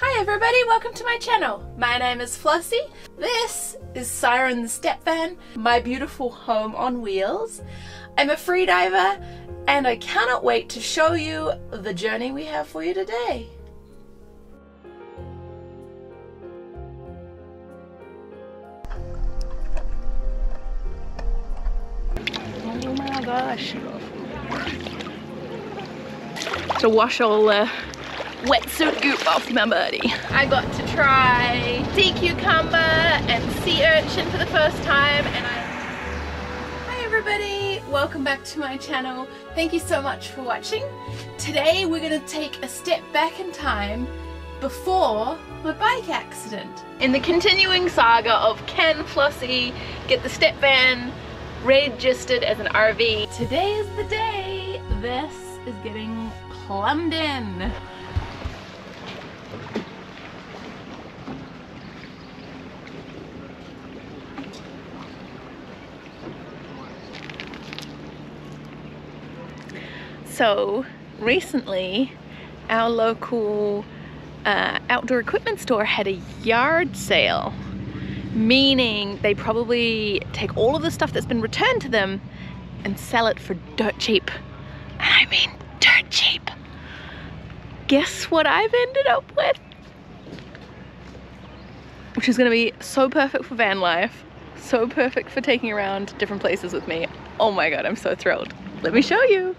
Hi everybody, welcome to my channel. My name is Flossy. This is Siren the Step Van, my beautiful home on wheels. I'm a freediver and I cannot wait to show you the journey we have for you today. Oh my gosh. To wash all the wetsuit goop off my body. I got to try sea cucumber and sea urchin for the first time and I... Hi everybody, welcome back to my channel. Thank you so much for watching. Today we're going to take a step back in time before my bike accident. In the continuing saga of can Flossy get the step van registered as an RV, today is the day this is getting plumbed in. So recently, our local uh, outdoor equipment store had a yard sale, meaning they probably take all of the stuff that's been returned to them and sell it for dirt cheap. I mean, dirt cheap. Guess what I've ended up with? Which is gonna be so perfect for van life, so perfect for taking around different places with me. Oh my God, I'm so thrilled. Let me show you.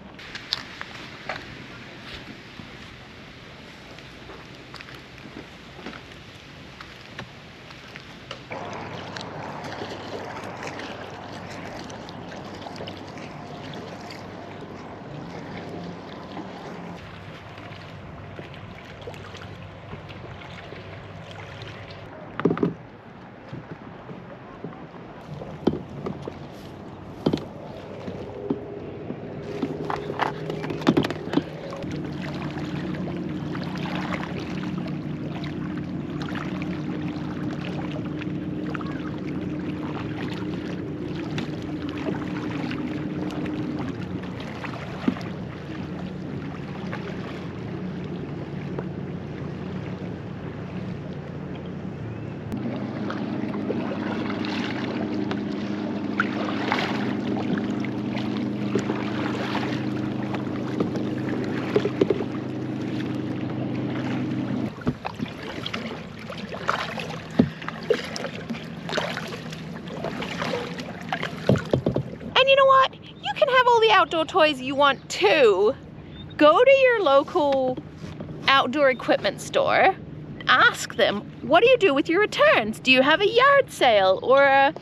And you know what? You can toys you want too. Go to your local outdoor equipment store. Ask them, what do you do with your returns? Do you have a yard sale or a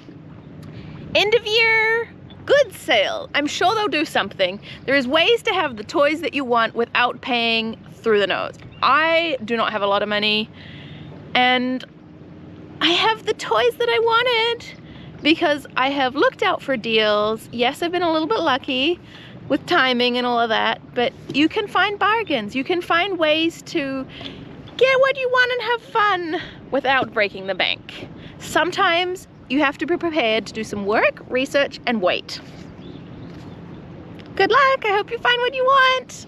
end of year goods sale? I'm sure they'll do something. There is ways to have the toys that you want without paying through the nose. I do not have a lot of money and I have the toys that I wanted because I have looked out for deals. Yes, I've been a little bit lucky with timing and all of that, but you can find bargains. You can find ways to get what you want and have fun without breaking the bank. Sometimes you have to be prepared to do some work, research, and wait. Good luck. I hope you find what you want.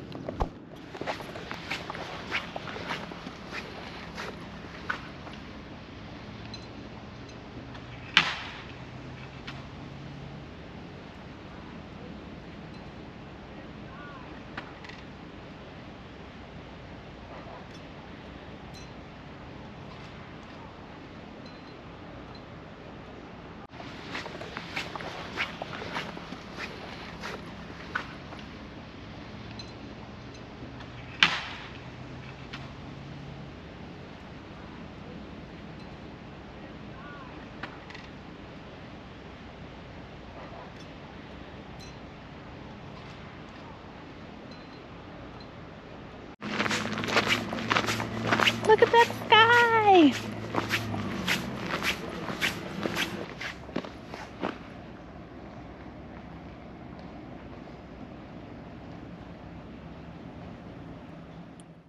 Look at that sky.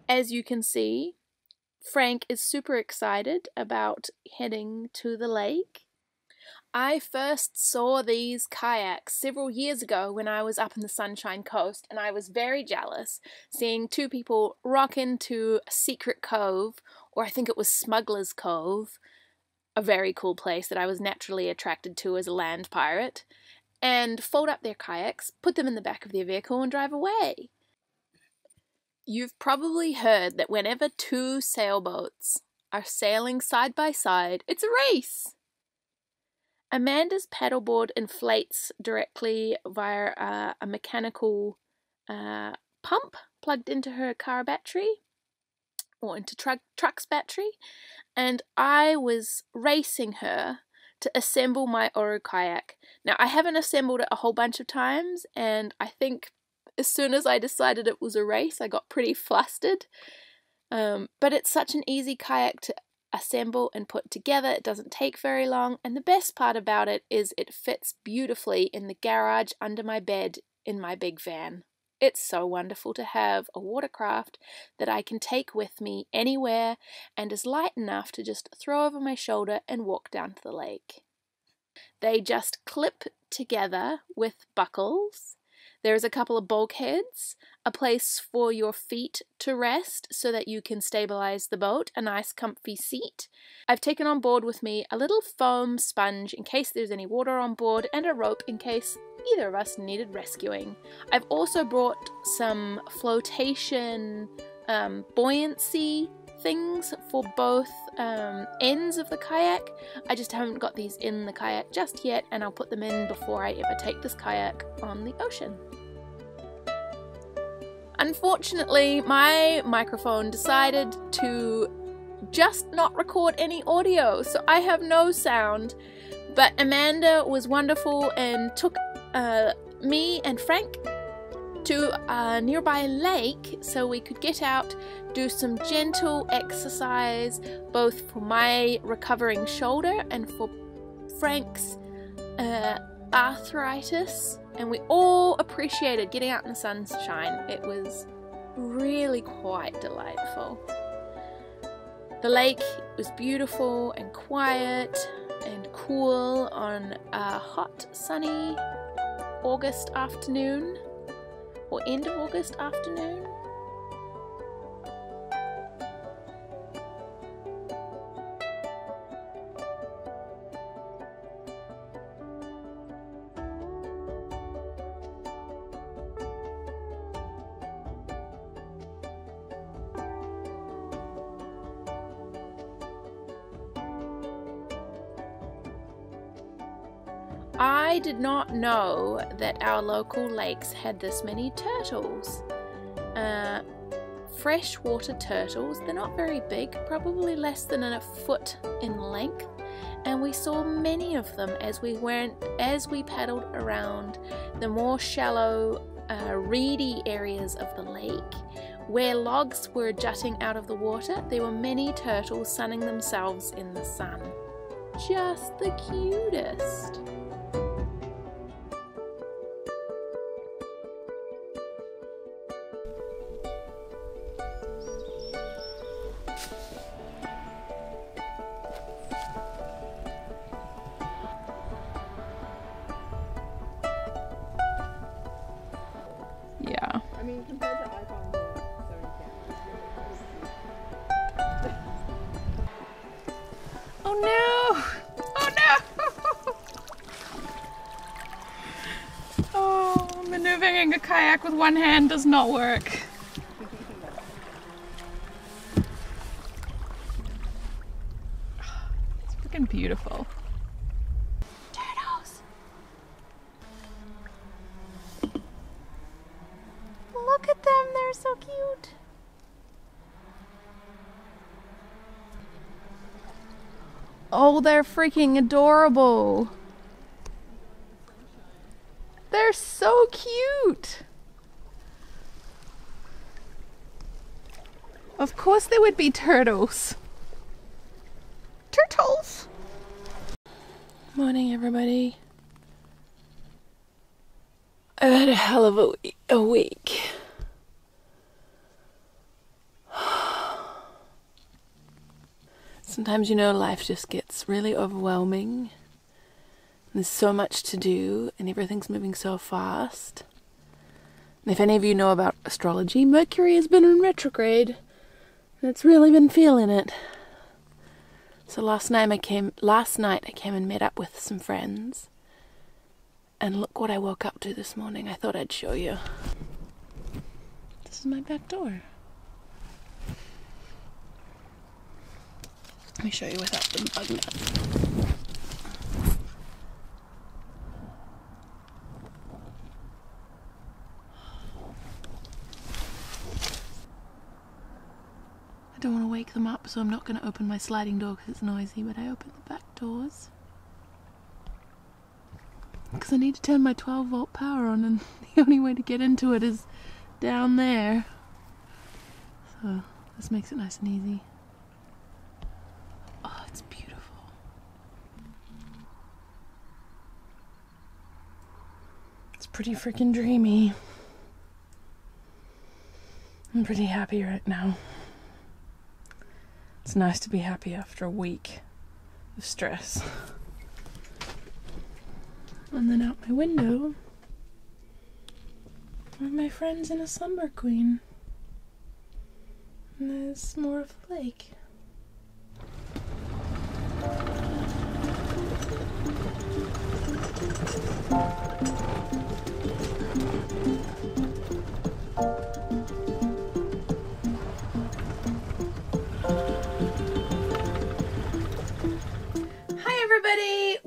As you can see, Frank is super excited about heading to the lake. I first saw these kayaks several years ago when I was up in the Sunshine Coast, and I was very jealous seeing two people rock into a secret cove or I think it was Smuggler's Cove, a very cool place that I was naturally attracted to as a land pirate, and fold up their kayaks, put them in the back of their vehicle, and drive away. You've probably heard that whenever two sailboats are sailing side by side, it's a race. Amanda's paddleboard inflates directly via uh, a mechanical uh, pump plugged into her car battery or into truck truck's battery, and I was racing her to assemble my Oru kayak. Now I haven't assembled it a whole bunch of times, and I think as soon as I decided it was a race, I got pretty flustered. Um, but it's such an easy kayak to assemble and put together. It doesn't take very long, and the best part about it is it fits beautifully in the garage under my bed in my big van. It's so wonderful to have a watercraft that I can take with me anywhere and is light enough to just throw over my shoulder and walk down to the lake. They just clip together with buckles there's a couple of bulkheads, a place for your feet to rest so that you can stabilize the boat, a nice comfy seat. I've taken on board with me a little foam sponge in case there's any water on board and a rope in case either of us needed rescuing. I've also brought some flotation um, buoyancy things for both um, ends of the kayak. I just haven't got these in the kayak just yet, and I'll put them in before I ever take this kayak on the ocean. Unfortunately, my microphone decided to just not record any audio, so I have no sound. But Amanda was wonderful and took uh, me and Frank to a nearby lake so we could get out, do some gentle exercise, both for my recovering shoulder and for Frank's uh, arthritis. And we all appreciated getting out in the sunshine. It was really quite delightful. The lake was beautiful and quiet and cool on a hot, sunny August afternoon or end of August afternoon. Did not know that our local lakes had this many turtles. Uh, freshwater turtles, they're not very big, probably less than a foot in length, and we saw many of them as we went as we paddled around the more shallow, uh, reedy areas of the lake. Where logs were jutting out of the water, there were many turtles sunning themselves in the sun. Just the cutest. Maneuvering a kayak with one hand does not work. It's freaking beautiful. Turtles! Look at them, they're so cute. Oh, they're freaking adorable. They're so cute. Of course there would be turtles. Turtles! Morning, everybody. I've had a hell of a, a week. Sometimes, you know, life just gets really overwhelming there's so much to do, and everything's moving so fast. And if any of you know about astrology, Mercury has been in retrograde And it's really been feeling it. So last night I came last night I came and met up with some friends. And look what I woke up to this morning. I thought I'd show you. This is my back door. Let me show you without the bug net. Don't want to wake them up, so I'm not going to open my sliding door because it's noisy, but I open the back doors. Because I need to turn my 12 volt power on, and the only way to get into it is down there. So, this makes it nice and easy. Oh, it's beautiful. It's pretty freaking dreamy. I'm pretty happy right now. It's nice to be happy after a week of stress. And then out my window are my friends in a slumber queen. And there's more of the lake.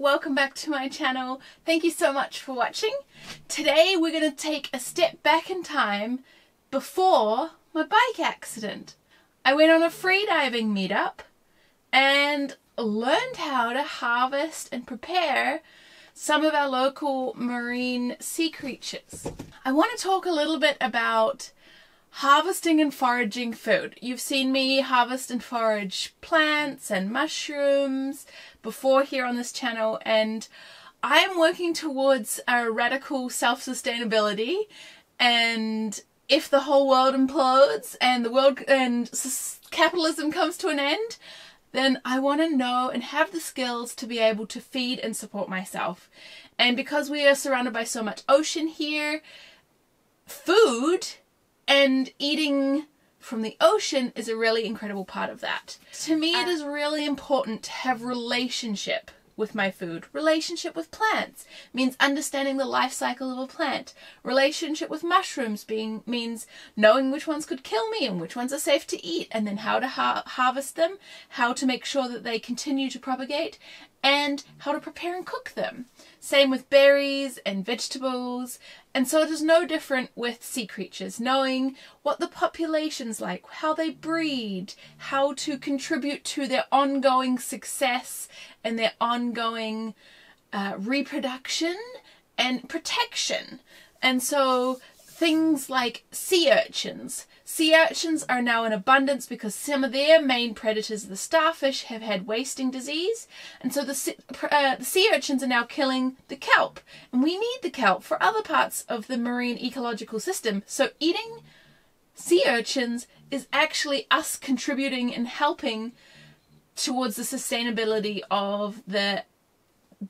Welcome back to my channel. Thank you so much for watching. Today we're going to take a step back in time before my bike accident. I went on a freediving meetup and learned how to harvest and prepare some of our local marine sea creatures. I want to talk a little bit about harvesting and foraging food. You've seen me harvest and forage plants and mushrooms before here on this channel and I am working towards a radical self-sustainability and if the whole world implodes and the world and capitalism comes to an end, then I want to know and have the skills to be able to feed and support myself. And because we are surrounded by so much ocean here, food and eating from the ocean is a really incredible part of that. To me, it uh, is really important to have relationship with my food. Relationship with plants means understanding the life cycle of a plant. Relationship with mushrooms being means knowing which ones could kill me and which ones are safe to eat, and then how to har- harvest them, how to make sure that they continue to propagate, and how to prepare and cook them. Same with berries and vegetables. And so it is no different with sea creatures, knowing what the population's like, how they breed, how to contribute to their ongoing success and their ongoing uh, reproduction and protection. And so things like sea urchins. Sea urchins are now in abundance because some of their main predators, the starfish, have had wasting disease, and so the sea, uh, the sea urchins are now killing the kelp, and we need the kelp for other parts of the marine ecological system. So eating sea urchins is actually us contributing and helping towards the sustainability of the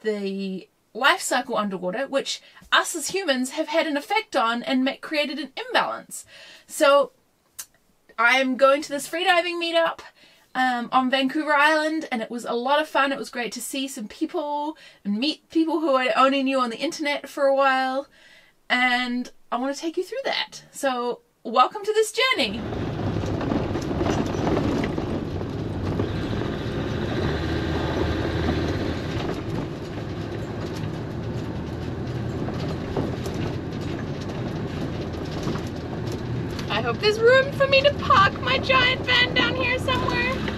the life cycle underwater, which us as humans have had an effect on and created an imbalance. So I'm going to this freediving meetup um, on Vancouver Island, and it was a lot of fun. It was great to see some people and meet people who I only knew on the internet for a while, and I want to take you through that. So, welcome to this journey. I hope there's room for me to park my giant van down here somewhere.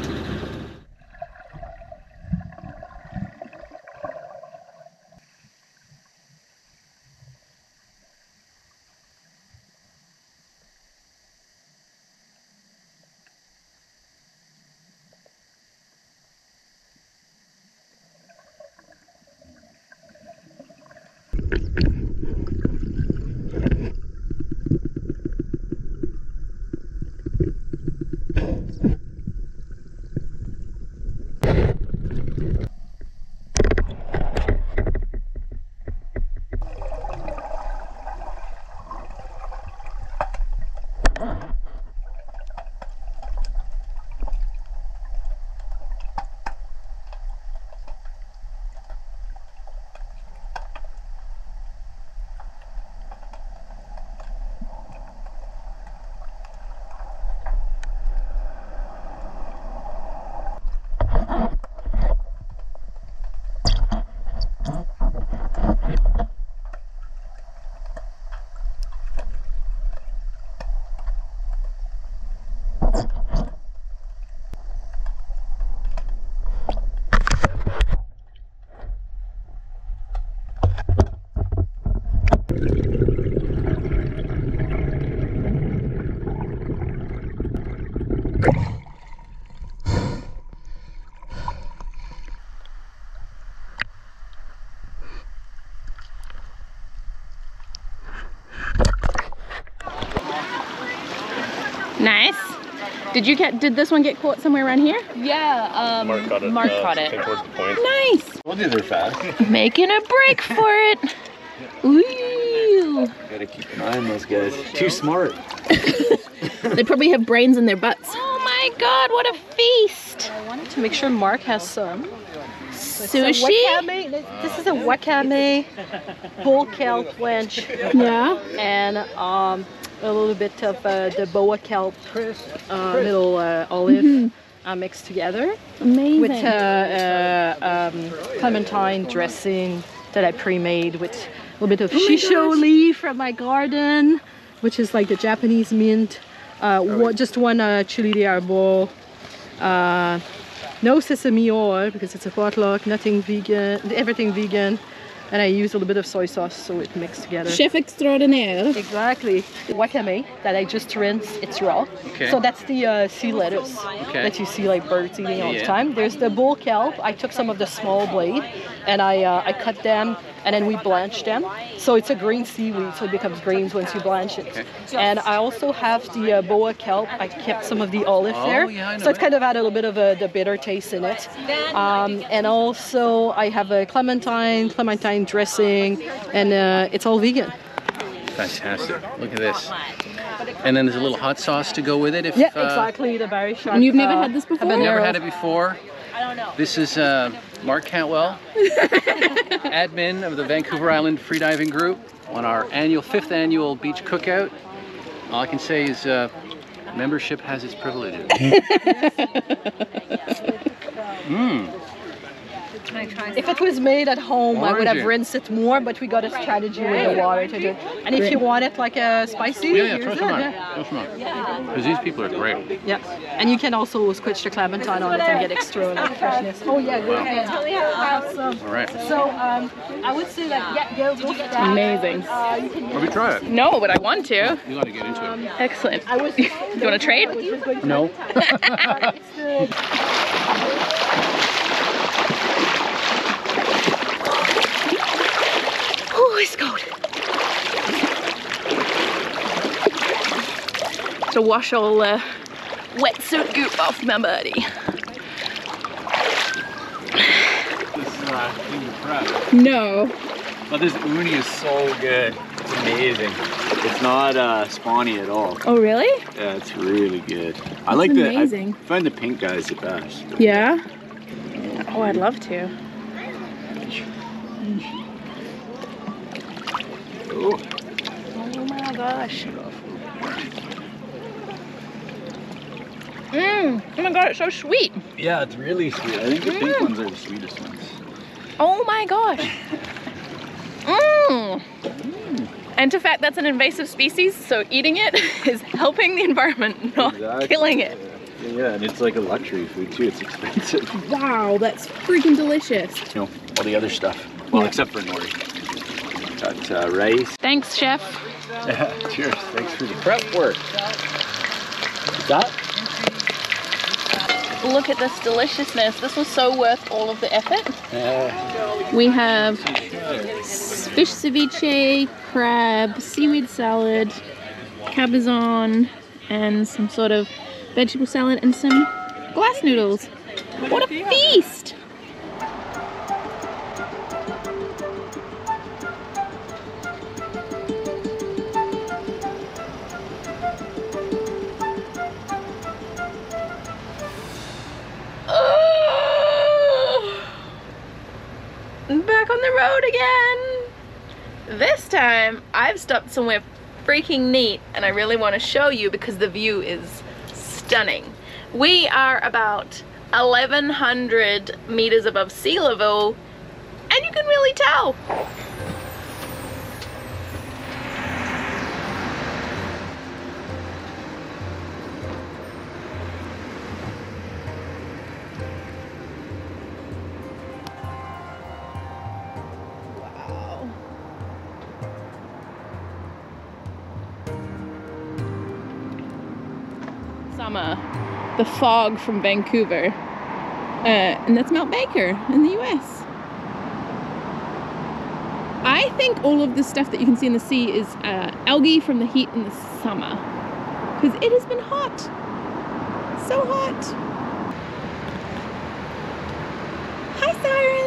Did you get? Did this one get caught somewhere around here? Yeah, um, Mark caught it. Mark uh, caught it. heading towards the point. Nice. Told you they're fast. Making a break for it. Ooh. Gotta keep an eye on those guys. Too smart. They probably have brains in their butts. Oh my god, what a feast! I wanted to make sure Mark has some. Sushi? Wakame. This is a wakame bull kelp wench Yeah. and um, a little bit of uh, the boa kelp uh, little uh, olive uh, mixed together Amazing. with uh, uh, um, clementine dressing that I pre-made with a little bit of shiso leaf from my garden, which is like the Japanese mint. Uh, just one uh, chili de arbol. Uh, no sesame oil because it's a potluck. Nothing vegan. Everything vegan. And I use a little bit of soy sauce so it mixed together. Chef extraordinaire. Exactly. The wakame that I just rinse, it's raw. Okay. So that's the uh, sea lettuce Okay. that you see like birds eating all the time. There's the bull kelp. I took some of the small blade and I uh, I cut them and then we blanch them. So it's a green seaweed, so it becomes greens once you blanch it. And I also have the uh, boa kelp. I kept some of the olive Oh, there, yeah, so it kind of add a little bit of a, the bitter taste in it. Um, and also I have a clementine, clementine dressing, and uh, it's all vegan. Fantastic. Look at this. And then there's a little hot sauce to go with it. If, Yeah, uh, exactly. The very sharp. And you've never uh, had this before? habanero. Never had it before. This is uh, Mark Cantwell, admin of the Vancouver Island Freediving Group on our annual fifth annual beach cookout. All I can say is uh, membership has its privileges. If it was made at home, I would have rinsed it more, but we got a strategy with the water to do it. And if you want it like a spicy, Yeah, yeah, here's throw it, some on. yeah. Throw some. Because these people are great. Yeah. And you can also squish the clementine on it and get extra like, freshness. Oh yeah, go ahead. Awesome. All right. So um, I would say that yeah, go go for that. Amazing. Uh, you can Let me try it. No, but I want to. You got to get into it. Excellent. I was. Do you want to trade? No. It's cold. To wash all the wetsuit goop off my body. This is uh, king crab. No. But this uni is so good. It's amazing. It's not uh, spawny at all. Oh, really? Yeah, it's really good. I like the. amazing. I find the pink guys the best. Yeah. Oh, I'd love to. Oh, Oh my gosh. Mmm. Oh my god, it's so sweet. yeah, it's really sweet. I think the pink ones are the sweetest ones. Oh my gosh. Mmm. And to fact, that's an invasive species, so eating it is helping the environment, not Exactly. killing it. Yeah, yeah, and it's like a luxury food too. It's expensive. Wow, that's freaking delicious. You know, all the other stuff. Well, except for nori. Got uh, rice. Thanks, chef. Cheers. Thanks for the prep work. That? Look at this deliciousness. This was so worth all of the effort. Uh, We have fish ceviche, crab, seaweed salad, cabezon, and some sort of vegetable salad and some glass noodles. What a feast! Time, I've stopped somewhere freaking neat, and I really want to show you because the view is stunning. We are about 1,100 meters above sea level, and you can really tell. The fog from Vancouver. Uh, and that's Mount Baker in the US. I think all of the stuff that you can see in the sea is uh, algae from the heat in the summer. Because it has been hot. so hot. Hi, Siren.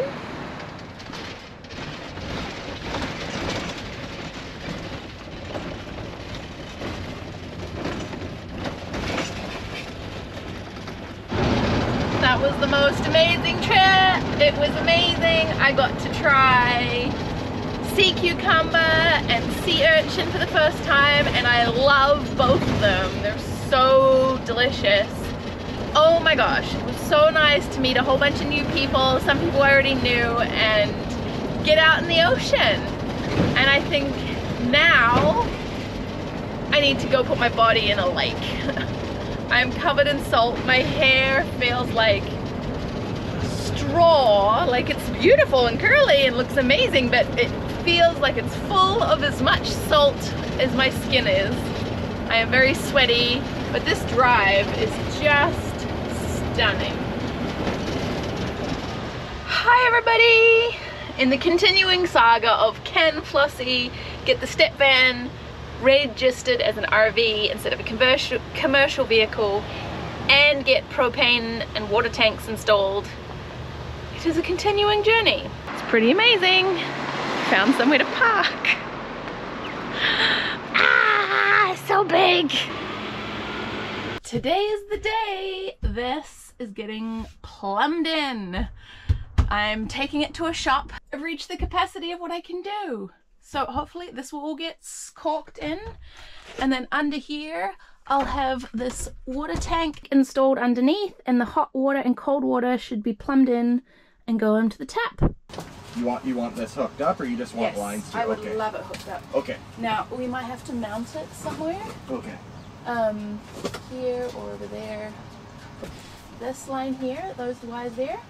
Was the most amazing trip. It was amazing. I got to try sea cucumber and sea urchin for the first time and I love both of them. They're so delicious. Oh my gosh, it was so nice to meet a whole bunch of new people, some people I already knew, and get out in the ocean. And I think now I need to go put my body in a lake. I'm covered in salt, my hair feels like straw, like it's beautiful and curly and looks amazing, but it feels like it's full of as much salt as my skin is. I am very sweaty, but this drive is just stunning. Hi everybody! In the continuing saga of can Flossy get the step van registered as an RV instead of a commercial, commercial vehicle and get propane and water tanks installed, it is a continuing journey. It's pretty amazing. Found somewhere to park. Ah, so big. Today is the day. This is getting plumbed in. I'm taking it to a shop. I've reached the capacity of what I can do. So hopefully this will all get corked in. And then under here, I'll have this water tank installed underneath and the hot water and cold water should be plumbed in and go into the tap. You want you want this hooked up, or you just want lines to? I would okay. love it hooked up. Okay. Now we might have to mount it somewhere. Okay. Um, here or over there. This line here, those wires there,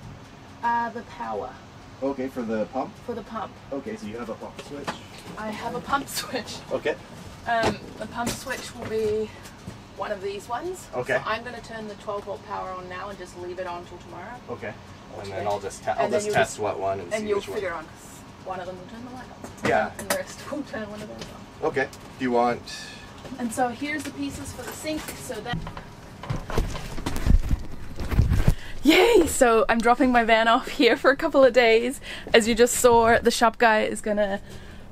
are the power Okay for the pump. for the pump. Okay, so you have a pump switch. I have a pump switch. Okay. Um, the pump switch will be one of these ones. Okay. So I'm going to turn the 12 volt power on now and just leave it on till tomorrow. Okay. And then I'll just te- I'll then just test just- what one and, And see you'll which one. figure on one of them will turn the light on. Yeah. And the rest will turn one of those on. Okay. Do you want? And so here's the pieces for the sink. So that. Yay! So I'm dropping my van off here for a couple of days. As you just saw, the shop guy is gonna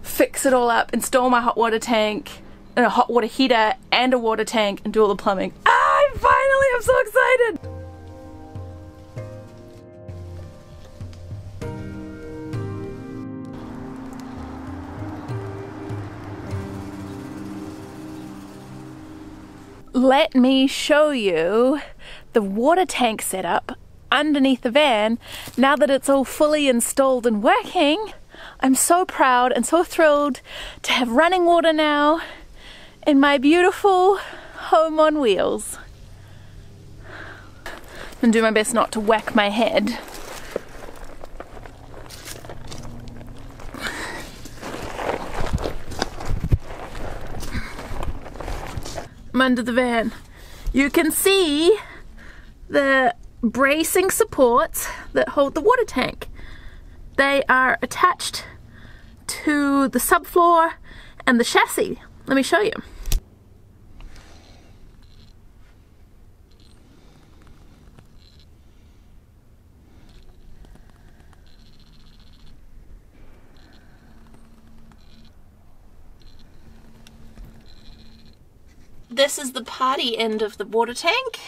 fix it all up, install my hot water tank, and a hot water heater, and a water tank, and do all the plumbing. Ah, finally! I'm so excited! let me show you the water tank setup underneath the van now that it's all fully installed and working. I'm so proud and so thrilled to have running water now in my beautiful home on wheels. I'm do my best not to whack my head. I'm under the van. You can see the bracing supports that hold the water tank. They are attached to the subfloor and the chassis. Let me show you. This is the party end of the water tank.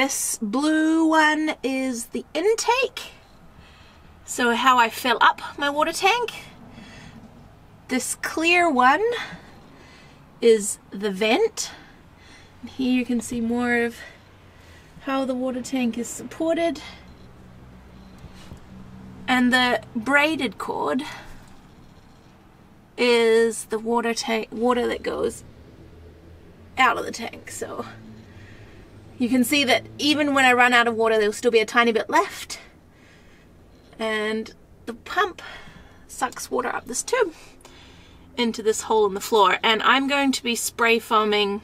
This blue one is the intake. So how I fill up my water tank. This clear one is the vent. And here you can see more of how the water tank is supported. And the braided cord is the water tank water that goes out of the tank. So you can see that even when I run out of water, there'll still be a tiny bit left. And the pump sucks water up this tube into this hole in the floor. And I'm going to be spray foaming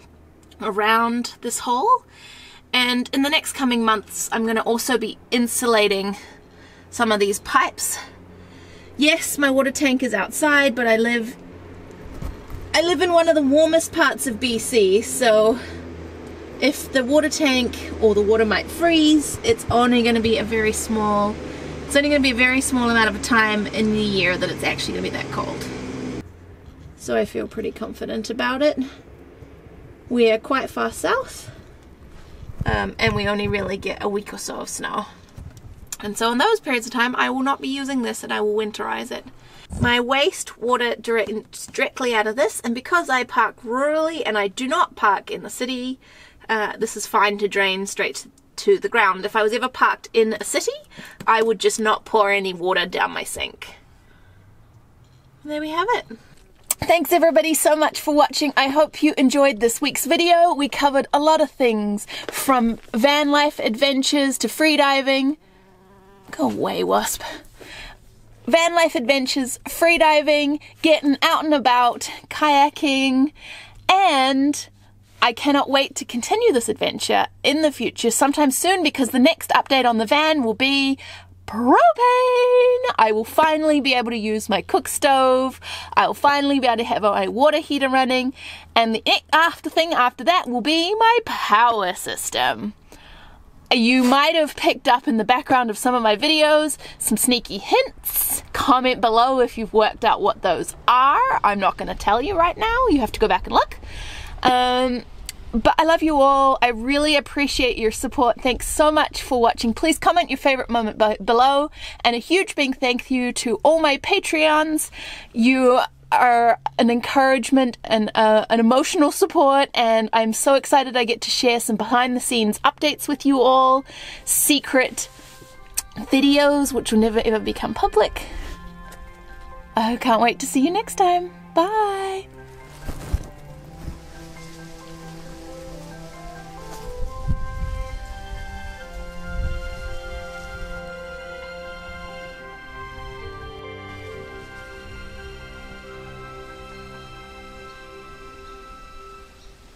around this hole. And in the next coming months, I'm going to also be insulating some of these pipes. Yes, my water tank is outside, but I live I live in one of the warmest parts of BC, so if the water tank or the water might freeze, it's only going to be a very small, it's only going to be a very small amount of time in the year that it's actually going to be that cold. So I feel pretty confident about it. We're quite far south, um, and we only really get a week or so of snow. And so in those periods of time, I will not be using this and I will winterize it. My waste water direct, directly out of this, and because I park rurally and I do not park in the city, uh, this is fine to drain straight to the ground. If I was ever parked in a city, I would just not pour any water down my sink. There we have it. Thanks everybody so much for watching. I hope you enjoyed this week's video. We covered a lot of things from van life adventures to freediving. Go away, wasp van life adventures, freediving, getting out and about, kayaking, and I cannot wait to continue this adventure in the future sometime soon because the next update on the van will be propane. I will finally be able to use my cook stove. I will finally be able to have my water heater running. And the after thing after that will be my power system. You might have picked up in the background of some of my videos some sneaky hints. Comment below if you've worked out what those are. I'm not going to tell you right now. You have to go back and look. Um, but I love you all. I really appreciate your support. Thanks so much for watching. Please comment your favorite moment below. And a huge big thank you to all my Patreons. You are an encouragement and uh, an emotional support, and I'm so excited I get to share some behind the scenes updates with you all, secret videos which will never ever become public. I can't wait to see you next time. Bye.